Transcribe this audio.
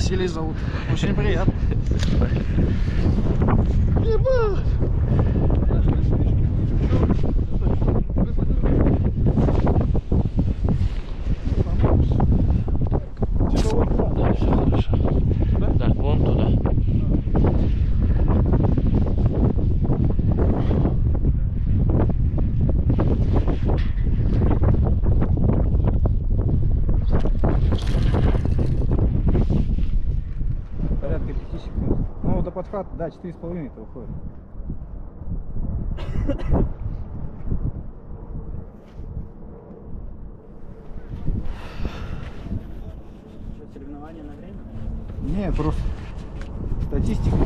Василий зовут. Очень приятно. Ебать. Типа вот Порядка 5 секунд. Ну, до подхвата, да, 4,5 это выходит. Что, соревнования на время? Не, просто статистика.